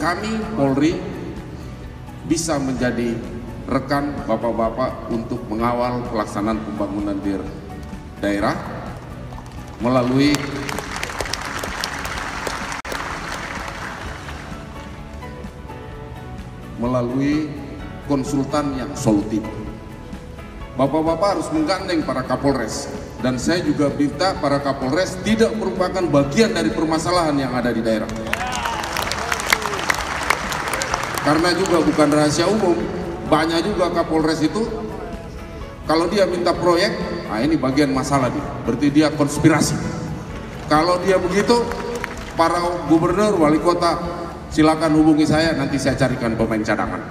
kami Polri bisa menjadi rekan bapak-bapak untuk mengawal pelaksanaan pembangunan di daerah melalui melalui konsultan yang solutif. Bapak-bapak harus menggandeng para Kapolres dan saya juga minta para Kapolres tidak merupakan bagian dari permasalahan yang ada di daerah. Karena juga bukan rahasia umum, banyak juga Kapolres itu kalau dia minta proyek, nah ini bagian masalah dia, berarti dia konspirasi. Kalau dia begitu, para gubernur, wali kota, silakan hubungi saya, nanti saya carikan pemain cadangan.